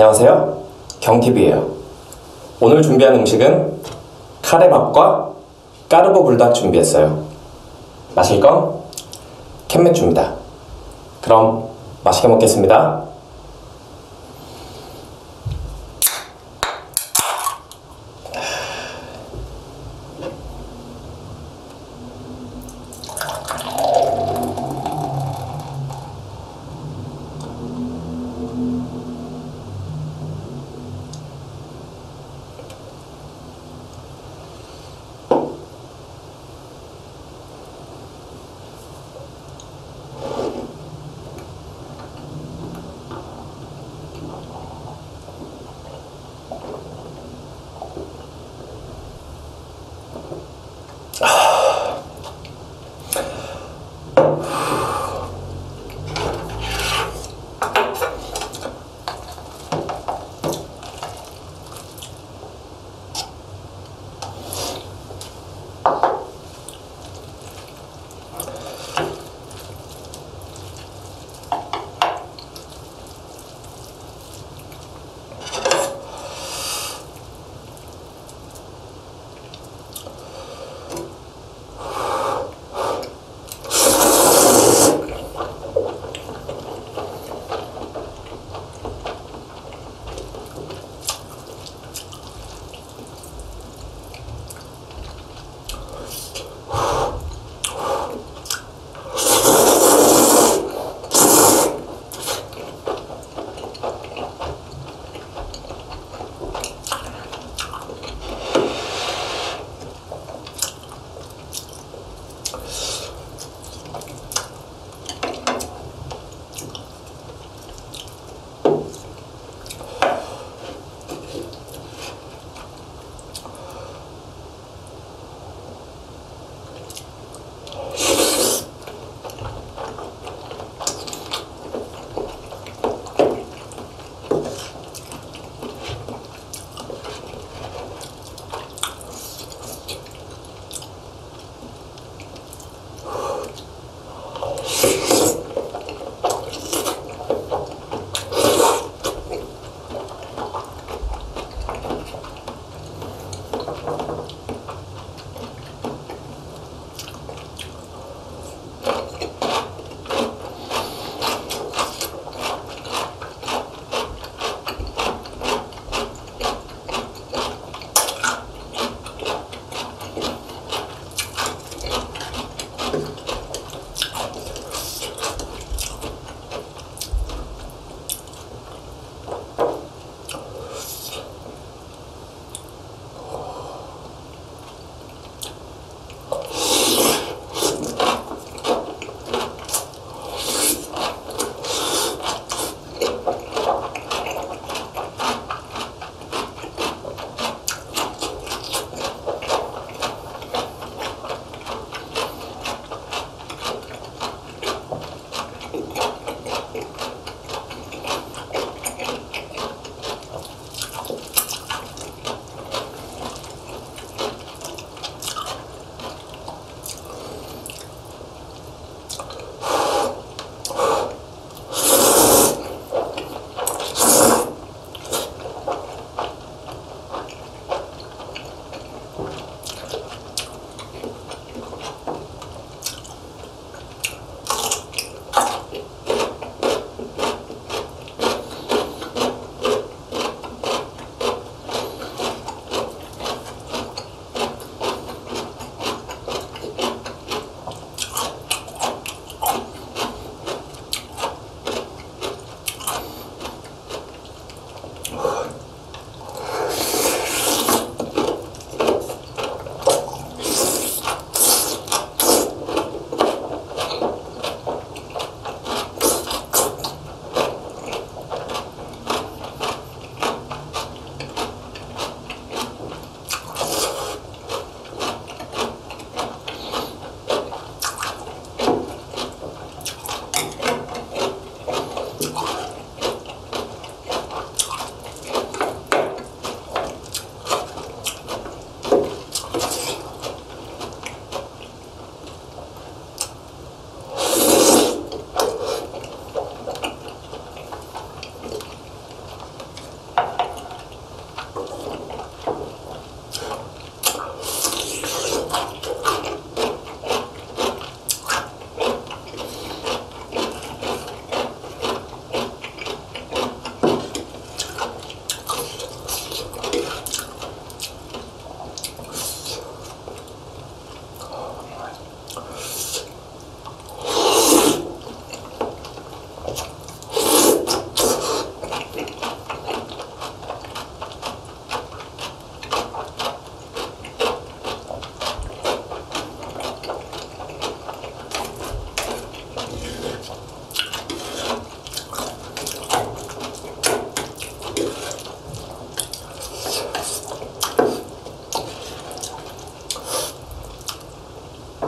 안녕하세요. 경TV예요. 오늘 준비한 음식은 카레밥과 까르보 불닭 준비했어요. 마실 건 캔맥주입니다. 그럼 맛있게 먹겠습니다.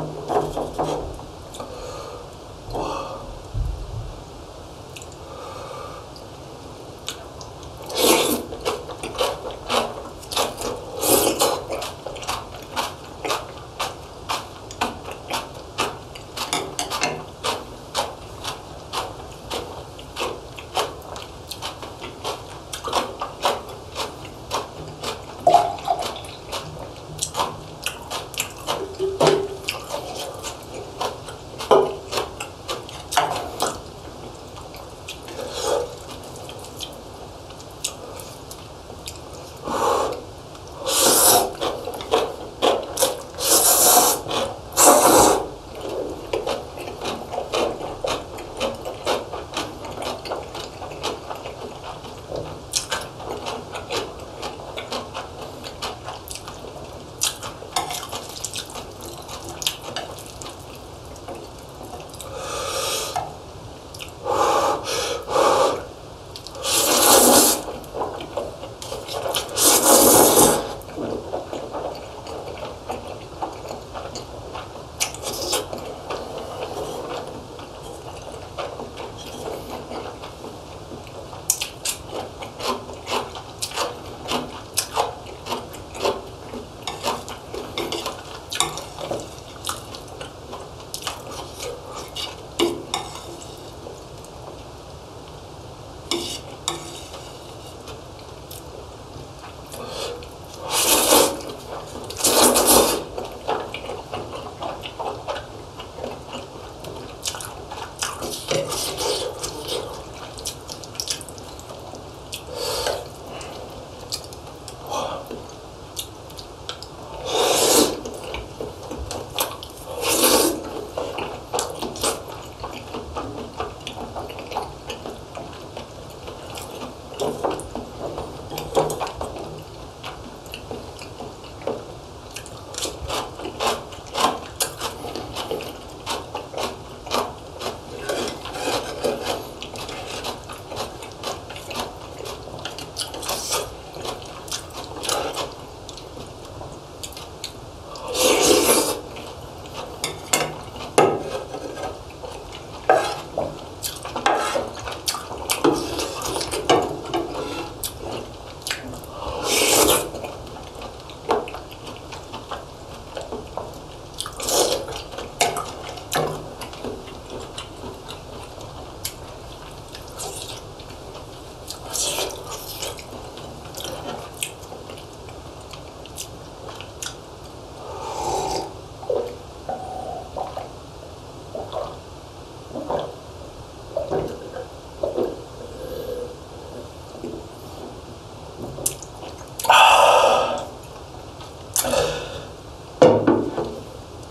ちょっと。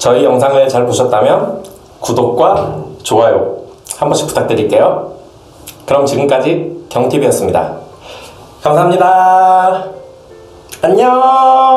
저희 영상을 잘 보셨다면 구독과 좋아요 한 번씩 부탁드릴게요. 그럼 지금까지 경TV였습니다. 감사합니다. 안녕.